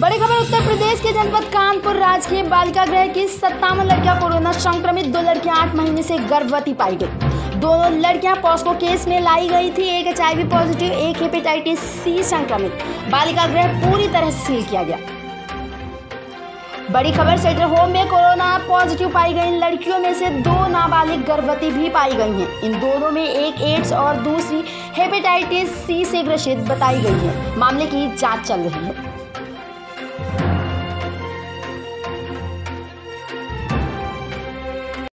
बड़ी खबर, उत्तर प्रदेश के जनपद कानपुर राजकीय बालिका गृह की सत्तावन लड़कियाँ कोरोना संक्रमित, दो लड़कियाँ आठ महीने से गर्भवती पाई गई। दोनों लड़कियाँ पॉस्को केस में लाई गई थी, एक एच पॉजिटिव, एक हेपेटाइटिस सी संक्रमित। बालिका गृह पूरी तरह सील किया गया। बड़ी खबर सेंटर होम में कोरोना पॉजिटिव पाई गई। लड़कियों में से दो नाबालिग गर्भवती भी पाई गई हैं। इन दोनों में एक एड्स और दूसरी हेपेटाइटिस सी से ग्रसित बताई गई है। मामले की जाँच चल रही है।